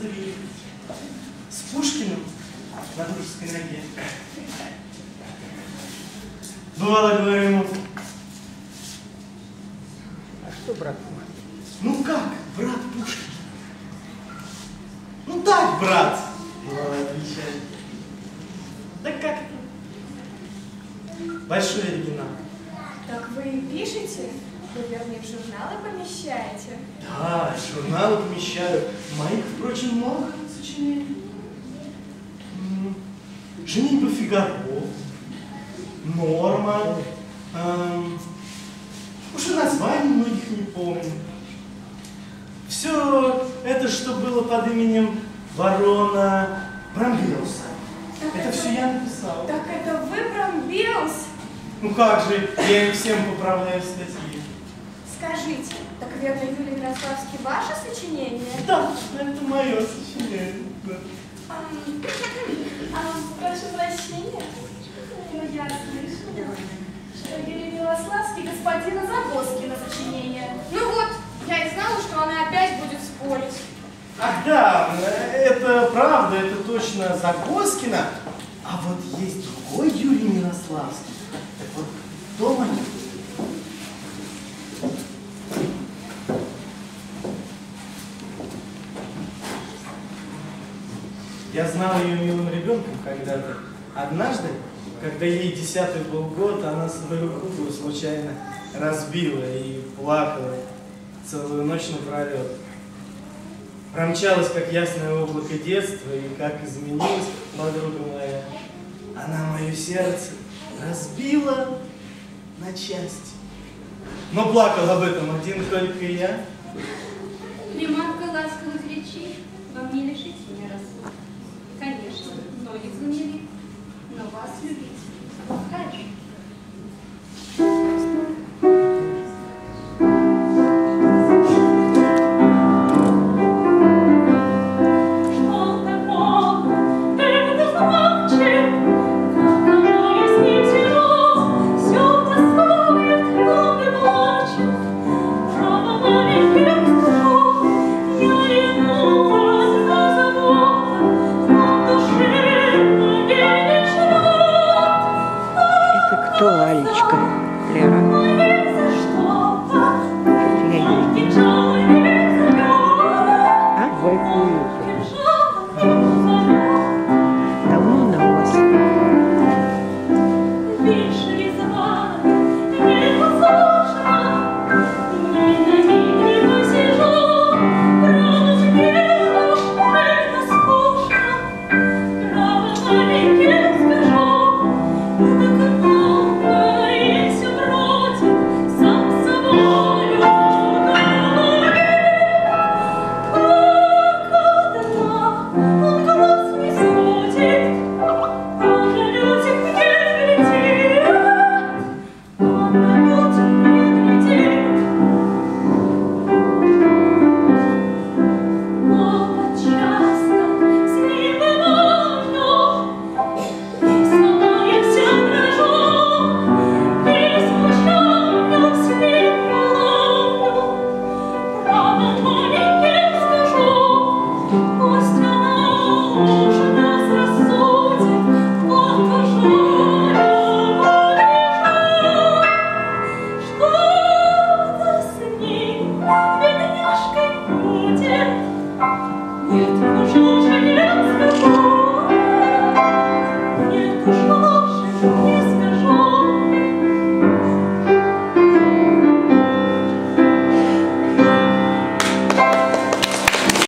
видел. С Пушкиным на дружеской ноге. Бывало, говорю ему, А что, брат ну как, брат Пушкин? Ну так, брат, бывало, отвечает. Да как это? Большой оригинал. Так вы пишете? Вы, вернее, в журналы помещаете? Да, журналы помещаю. Моих, впрочем, много сочинений. Женитьба Фигаро, Норма, эм, уже названий многих не помню. Все это, что было под именем барона Брамбиуса. Так Это все я написал. Так это вы Брамбиус? Ну как же, я им всем поправляю статьи. Скажите, так верно, Юлий Мирославский ваше сочинение? Да, это мое сочинение. да. Ам, ам, прошу прощения, но я слышала, что Юрий Милославский господина Загоскина сочинение. Ну вот, я и знала, что она опять будет спорить. Ах да, это правда, это точно Загоскина. А вот есть другой Юрий Мирославский. Так вот, дома нет. Я знал ее милым ребенком когда-то. Однажды, когда ей десятый был год, она свою куклу случайно разбила и плакала целую ночь напролет. Промчалась, как ясное облако детства, и как изменилась подруга моя. Она мое сердце разбила на части. Но плакал об этом один только я. Приманка ласковых речей вам не лишить меня рассудка. Многих замерит, но вас любить. Же?